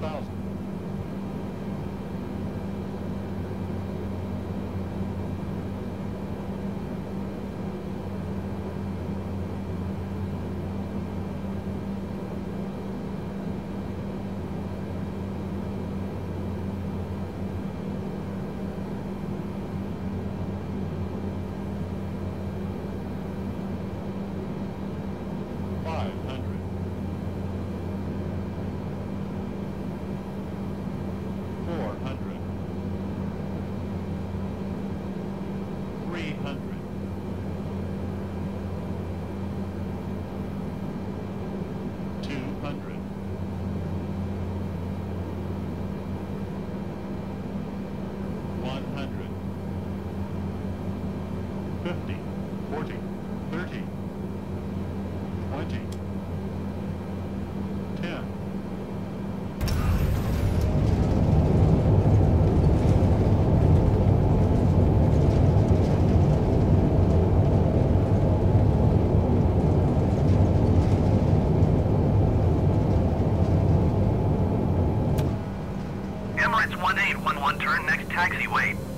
thousand. 500. One hundred, fifty, forty, thirty, twenty. Emirates 1811, turn next taxiway.